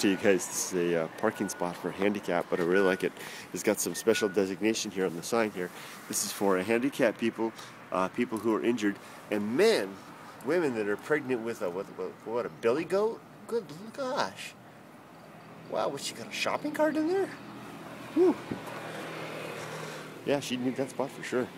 So you guys, this is a uh, parking spot for handicap, but I really like it. It's got some special designation here on the sign here. This is for handicap people, uh, people who are injured, and men, women that are pregnant with a what, what, what a billy goat. Good gosh! Wow, what she got a shopping cart in there? Whew. Yeah, she'd need that spot for sure.